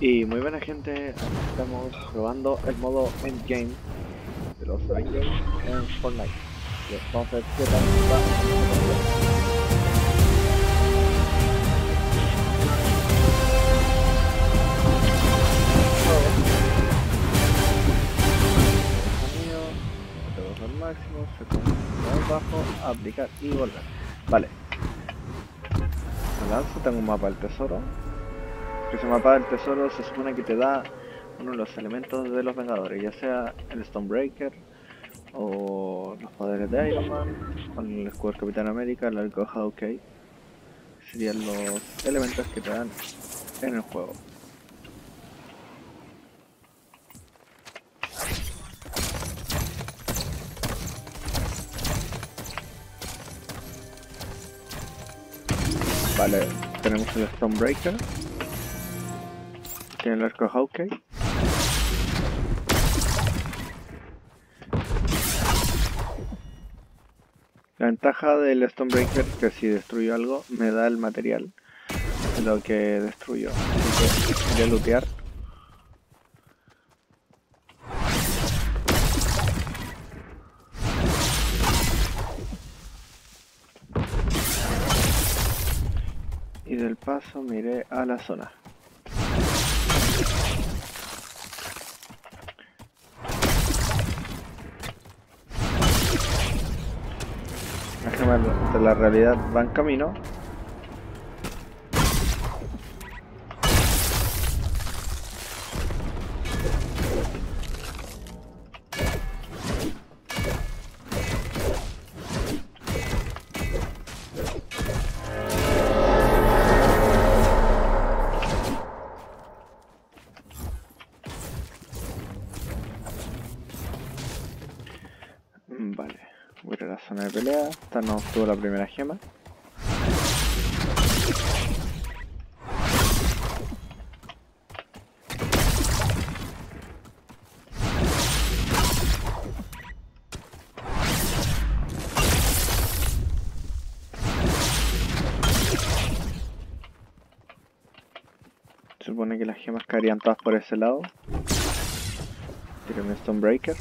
Y muy buena gente, estamos probando el modo Endgame de los Avengers en Fortnite. Vamos a ver qué tal al máximo, se pone bajo, aplicar y volver. Vale. Me lanzo, tengo un mapa del tesoro que se mapa del tesoro se supone que te da uno de los elementos de los Vengadores, ya sea el Stonebreaker o los poderes de Iron Man, o el escudo Capitán América, el arco Hawkeye. Serían los elementos que te dan en el juego. Vale, tenemos el Stonebreaker tiene el arco Hawkeye. La ventaja del Stonebreaker es que si destruyo algo me da el material de lo que destruyo. Así que voy a lootear. Y del paso miré a la zona. La realidad van camino. Esta no obtuvo la primera gema. Supone que las gemas caerían todas por ese lado. Tírame Stonebreaker.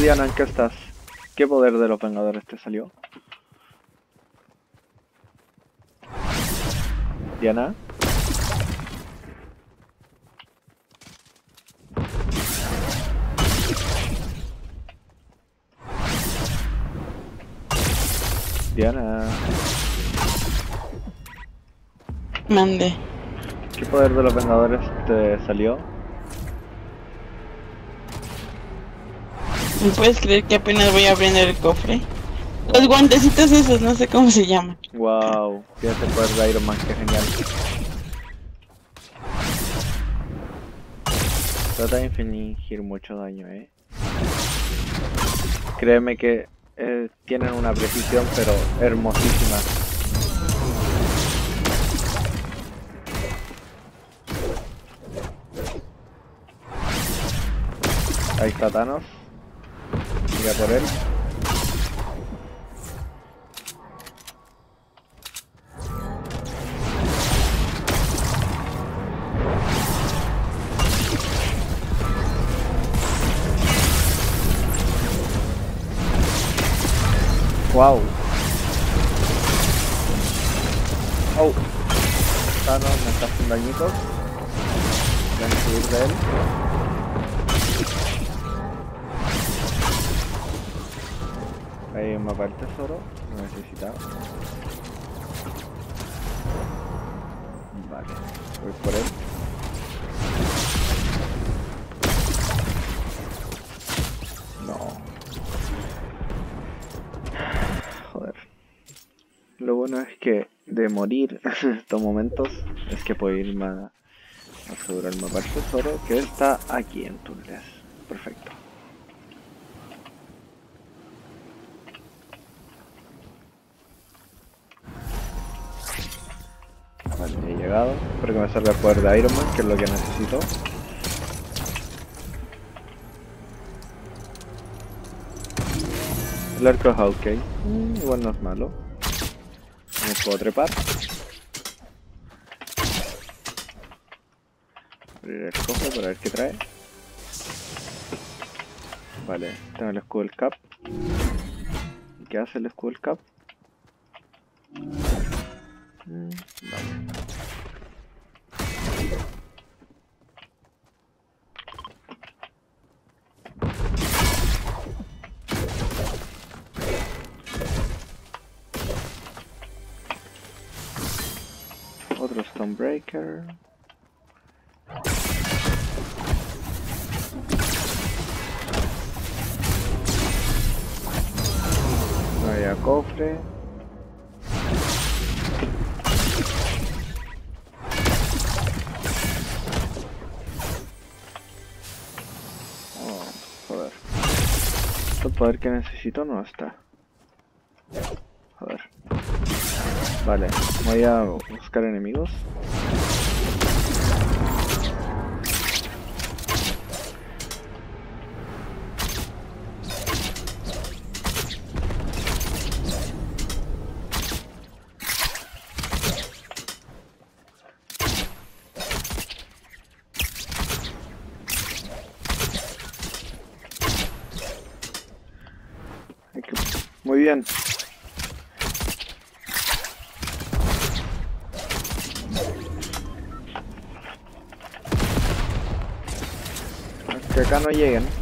Diana, ¿en qué estás? ¿Qué poder de los Vengadores te salió? Diana. Diana. Mande. ¿Qué poder de los Vengadores te salió? ¿Me puedes creer que apenas voy a abrir el cofre? Los guantecitos esos, no sé cómo se llaman. Wow, fíjate poder de Iron Man, qué genial. Trata de infligir mucho daño, eh. Créeme que eh, tienen una precisión, pero hermosísima. Ahí está Thanos por él. Wow. Oh. Thanos me está haciendo dañitos. Voy a subir de él. Mapa del tesoro, lo necesitaba. Vale, voy por él. No. Joder. Lo bueno es que de morir en estos momentos es que puedo irme a asegurar el mapa del tesoro que está aquí en Tules. Perfecto. Llegado. Espero que me salga el poder de Iron Man, que es lo que necesito. El arco es ok. Mm, igual no es malo. Me puedo trepar. Abrir el cofre para ver qué trae. Vale, tengo el escudo del cap. ¿Qué hace el escudo del cap? Mm, vale. Stonebreaker. Vaya cofre. Oh, joder. ¿El poder que necesito no está? Vale, voy a buscar enemigos. No lleguen.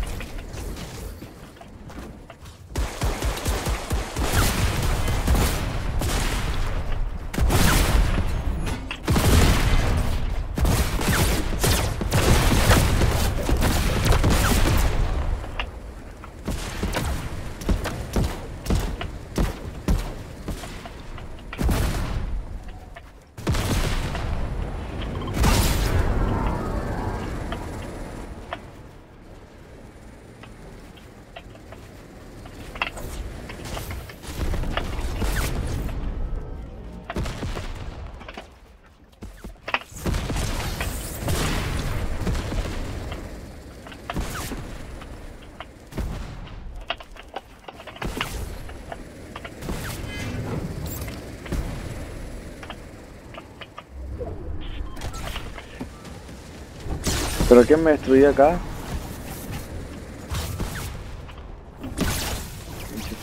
¿Pero quién me destruyó acá?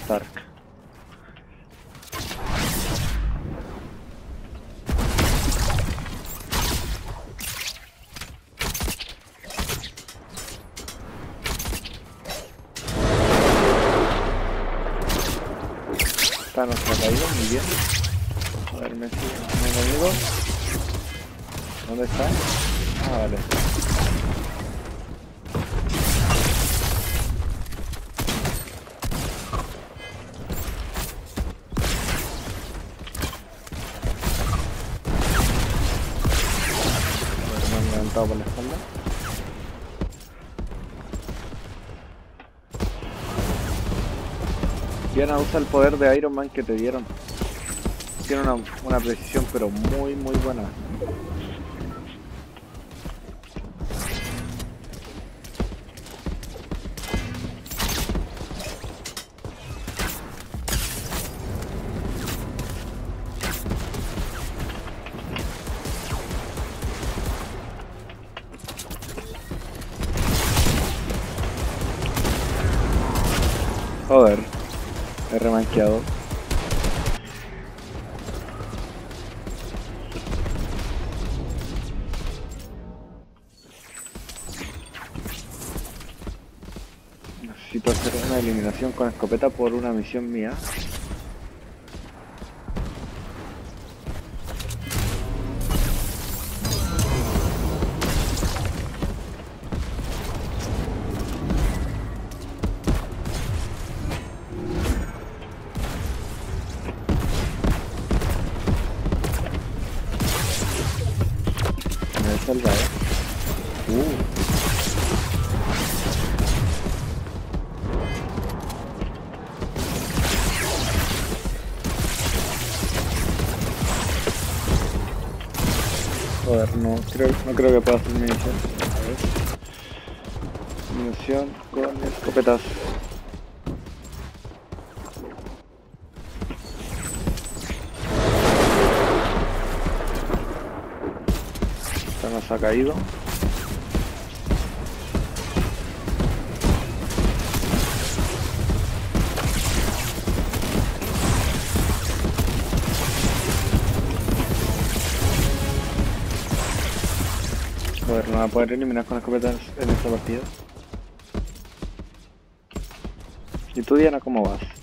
Stark. Me ha caído, muy bien. A ver, me sigue. ¿Dónde está? Ah, vale. Me han levantado por la espalda. Diana usa el poder de Iron Man que te dieron. Tiene una, una precisión pero muy muy buena. Joder, he remanqueado. Necesito hacer una eliminación con escopeta por una misión mía. Salvado. Uh. Joder, no creo, no creo que pueda hacer mi misión. A ver. Munición con escopetas. Boss ha caído. Joder, no va a poder eliminar con escopetas en esta partida. ¿Y tú, Diana, cómo vas?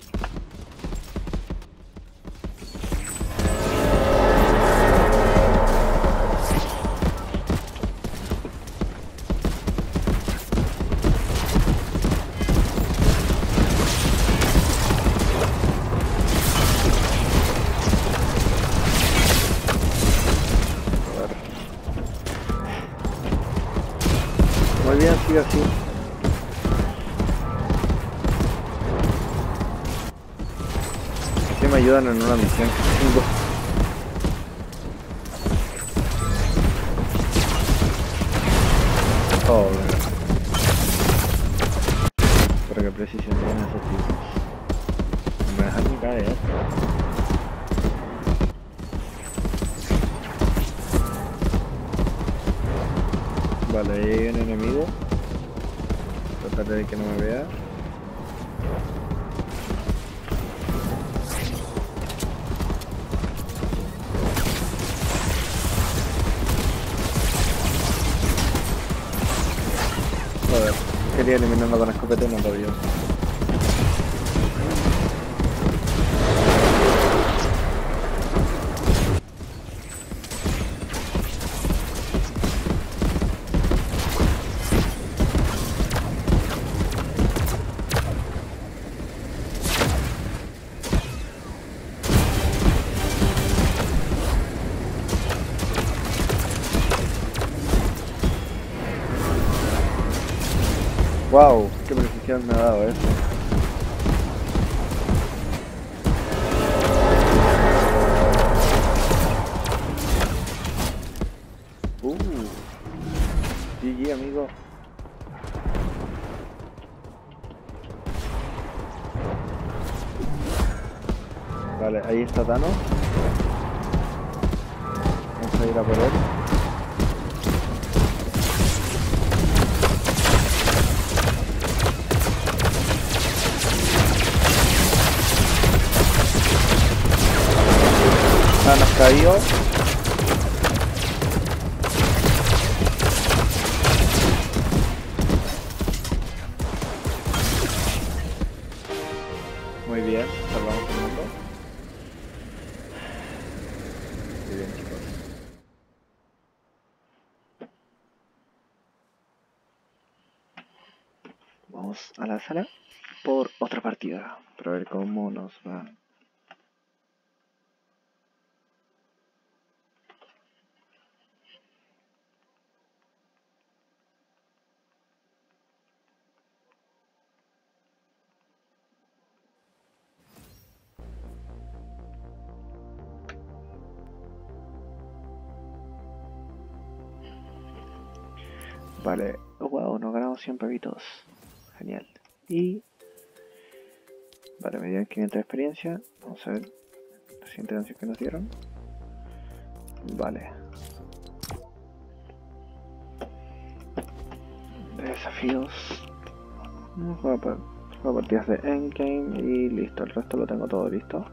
Ayudan en una misión quería eliminarlo con escopeta y no lo vio. Vale, ahí está Thanos. Vamos a ir a por él. Thanos caído. Vale, oh, wow, nos ganamos 100 pavitos. Genial. Y. Vale, me dieron 500 de experiencia. Vamos a ver la siguiente que nos dieron. Vale. Desafíos. Juego, juego partidas de endgame y listo. El resto lo tengo todo listo.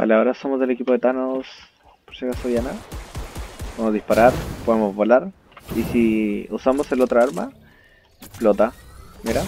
Vale, ahora somos del equipo de Thanos, por si acaso ya. Podemos disparar, podemos volar. Y si usamos el otro arma, explota. Mira.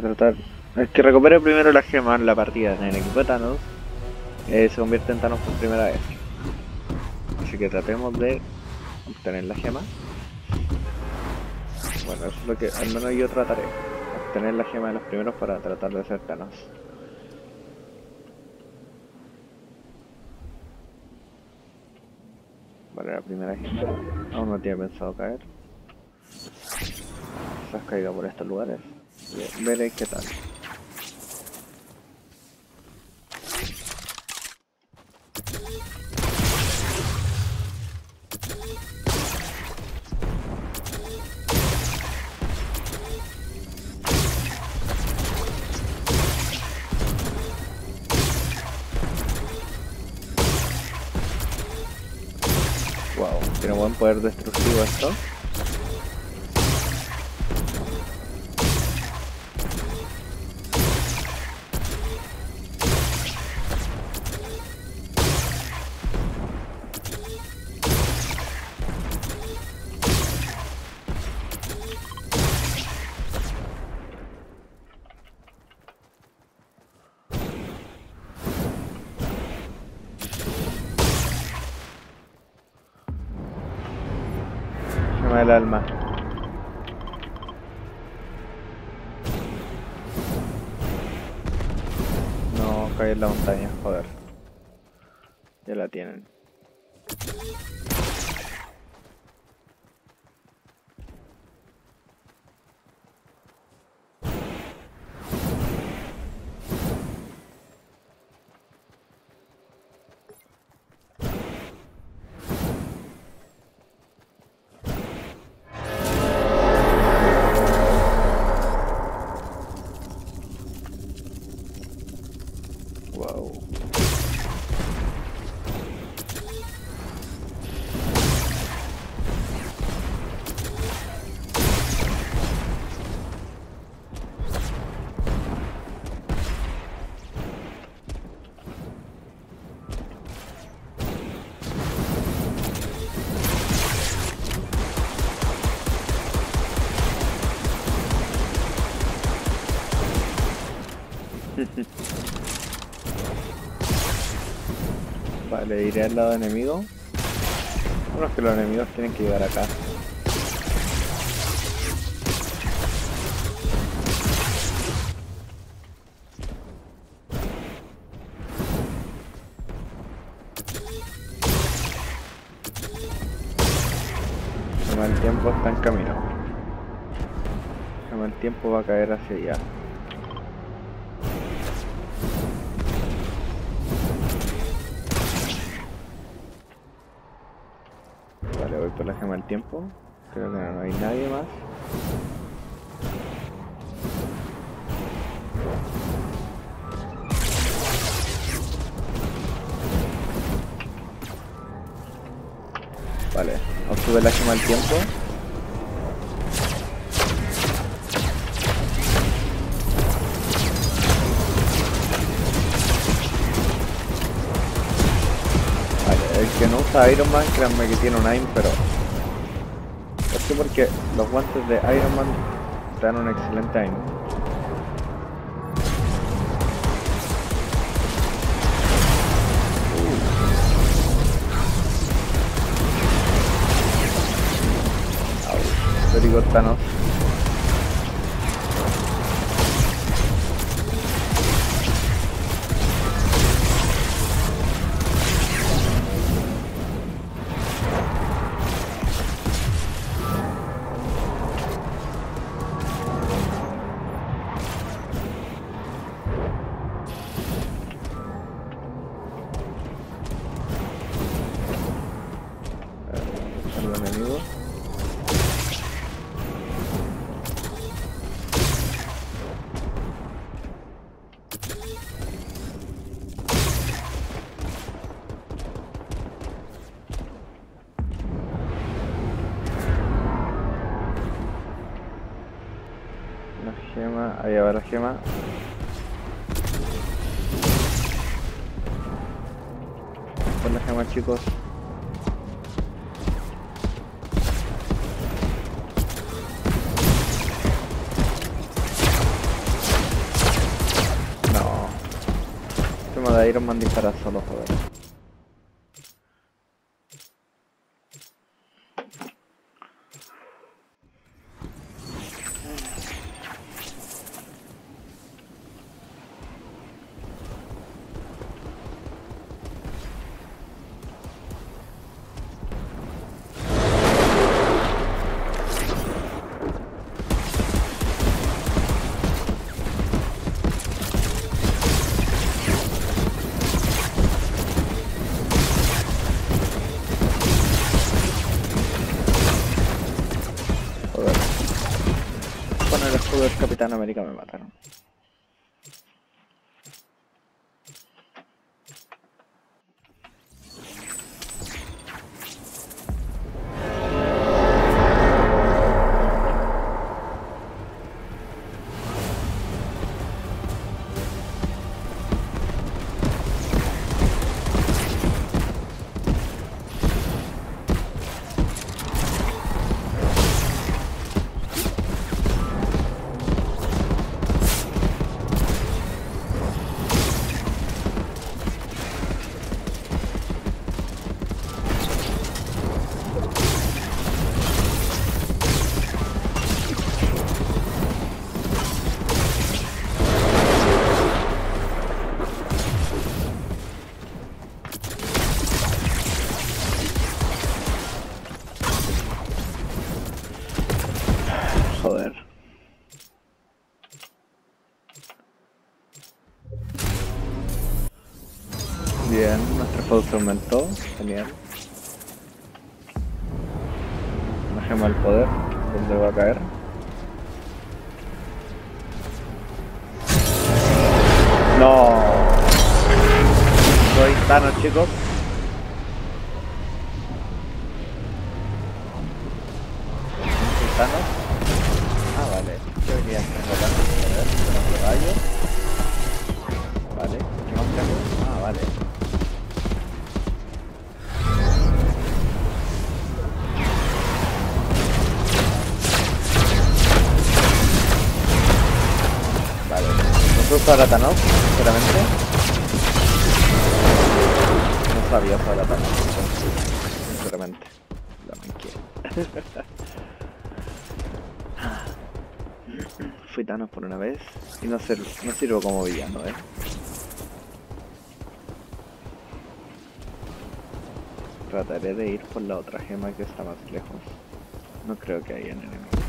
Tratar. El que recupere primero la gema en la partida en el equipo de Thanos eh, se convierte en Thanos por primera vez. Así que tratemos de obtener la gema. Bueno, eso es lo que al menos yo trataré. Obtener la gema de los primeros para tratar de ser Thanos. Vale, la primera gema. Aún no tiene pensado caer. Quizás caiga por estos lugares. Veré qué tal. Wow, tiene buen poder destructivo esto. Ya la tienen. Vale, iré al lado enemigo. Bueno, es que los enemigos tienen que llegar acá. El tiempo está en camino. El tiempo va a caer hacia allá. Tiempo. Creo que no, no hay nadie más. Vale, obtuve la gema del tiempo. Vale, el que no usa Iron Man, créanme que tiene un aim, pero... Esto porque los guantes de Iron Man dan un excelente aim. Uh. Good Thanos. Allá va la gema. Por la gema, chicos. No. Este Tema de Iron Man solo, joder. Capitán América me mataron. Aumentó. Genial. Una gema del poder. ¿Dónde va a caer? No. Soy Thanos, chicos. ¿Nosotros ahora Thanos? Sinceramente. No sabía usar a Thanos. Sinceramente. La manqué. Fui Thanos por una vez y no, ser, no sirvo como villano, eh. Trataré de ir por la otra gema que está más lejos. No creo que haya enemigos.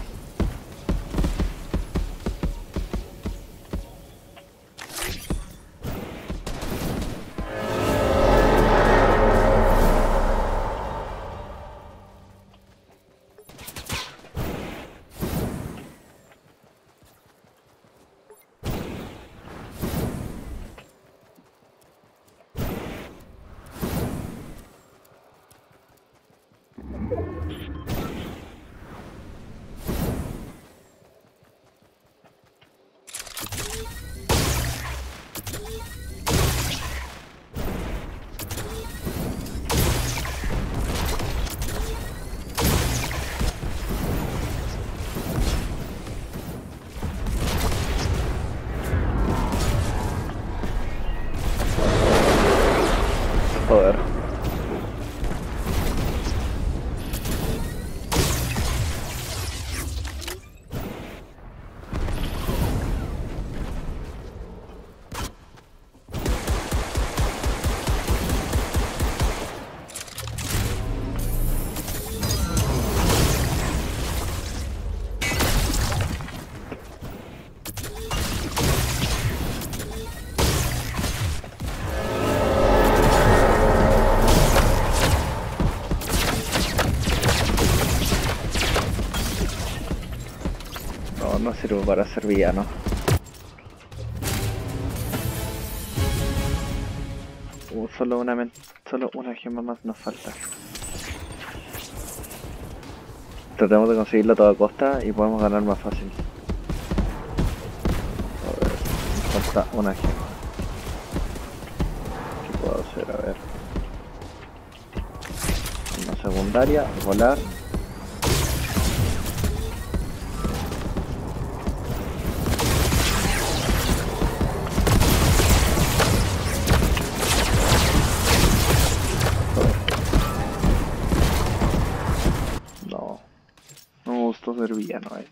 No, sirvo para ser villano. Uh, solo una solo una gema más nos falta. Tratemos de conseguirlo a toda costa y podemos ganar más fácil. A ver, nos falta una gema. ¿Qué puedo hacer? A ver. Una secundaria, volar. Ser villano ahí.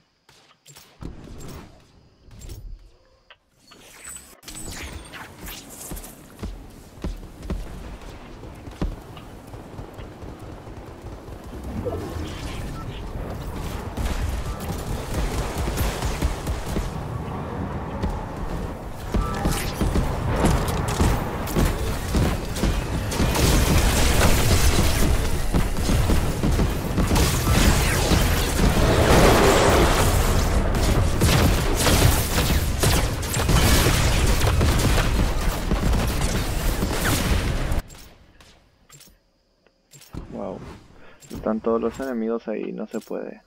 Están todos los enemigos ahí, no se puede.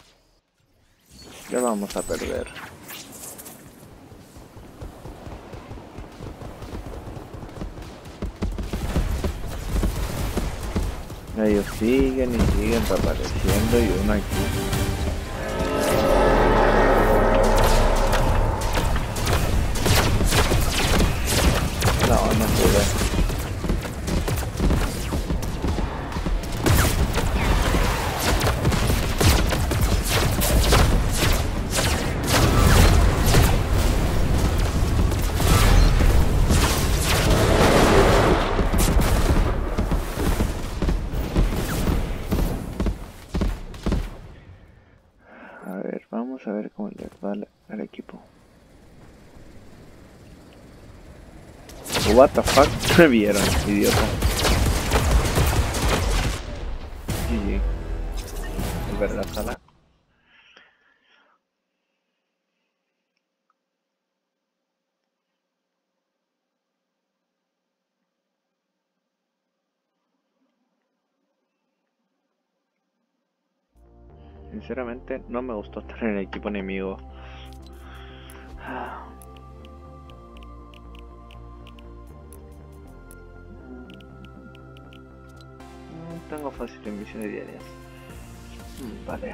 Ya vamos a perder. Ellos siguen y siguen apareciendo y uno aquí. What the fuck? Me vieron, idiota. GG. Es verdad, sala. Sinceramente no me gustó estar en el equipo enemigo. Tengo fácil en misiones diarias. Mm, Vale.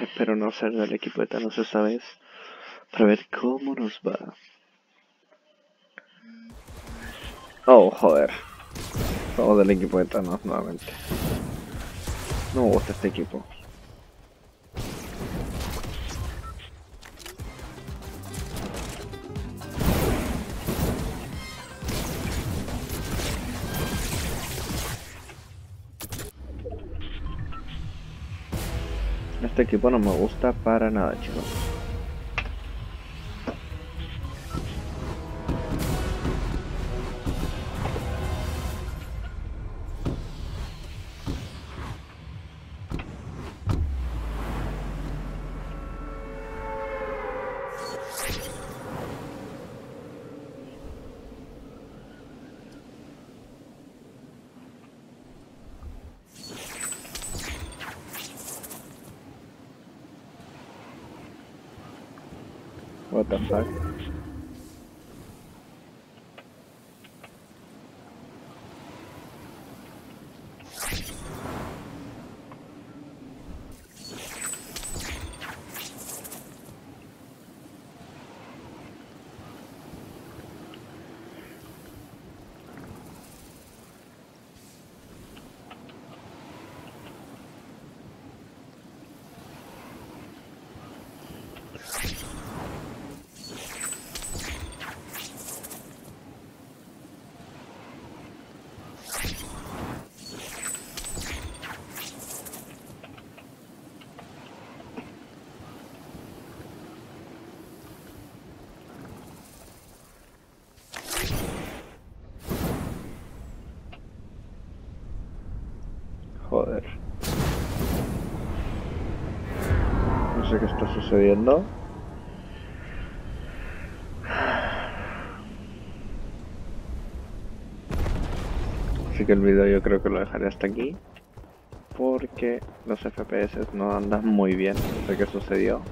Espero no ser del equipo de Thanos esta vez. Para ver cómo nos va. Oh, joder. Somos del equipo de Thanos nuevamente. No me gusta este equipo. Este equipo no me gusta para nada, chicos. No sé qué está sucediendo. Así que el video yo creo que lo dejaré hasta aquí. Porque los FPS no andan muy bien. No sé qué sucedió.